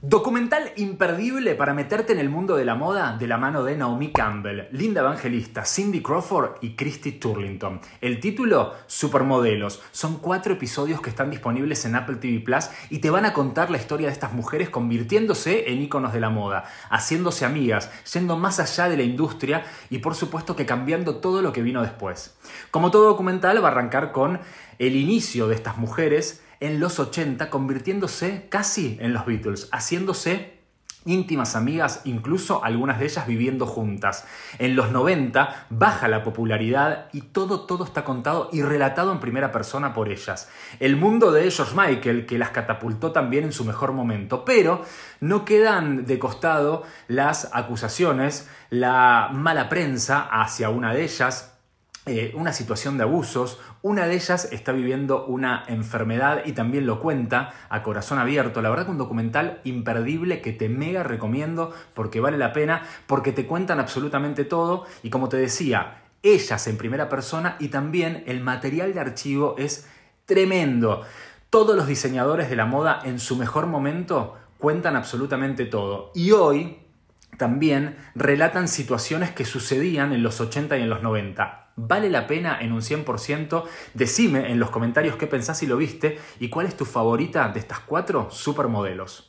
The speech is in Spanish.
Documental imperdible para meterte en el mundo de la moda de la mano de Naomi Campbell, Linda Evangelista, Cindy Crawford y Christy Turlington. El título, Supermodelos. Son cuatro episodios que están disponibles en Apple TV Plus y te van a contar la historia de estas mujeres convirtiéndose en íconos de la moda, haciéndose amigas, yendo más allá de la industria y por supuesto que cambiando todo lo que vino después. Como todo documental va a arrancar con el inicio de estas mujeres en los 80, convirtiéndose casi en los Beatles, haciéndose íntimas amigas, incluso algunas de ellas viviendo juntas. En los 90 baja la popularidad y todo, todo está contado y relatado en primera persona por ellas. El mundo de George Michael, que las catapultó también en su mejor momento, pero no quedan de costado las acusaciones, la mala prensa hacia una de ellas, eh, una situación de abusos. Una de ellas está viviendo una enfermedad y también lo cuenta a corazón abierto. La verdad que un documental imperdible que te mega recomiendo porque vale la pena, porque te cuentan absolutamente todo y como te decía, ellas en primera persona y también el material de archivo es tremendo. Todos los diseñadores de la moda en su mejor momento cuentan absolutamente todo. Y hoy también relatan situaciones que sucedían en los 80 y en los 90 ¿Vale la pena en un 100%? Decime en los comentarios qué pensás si lo viste y cuál es tu favorita de estas cuatro supermodelos.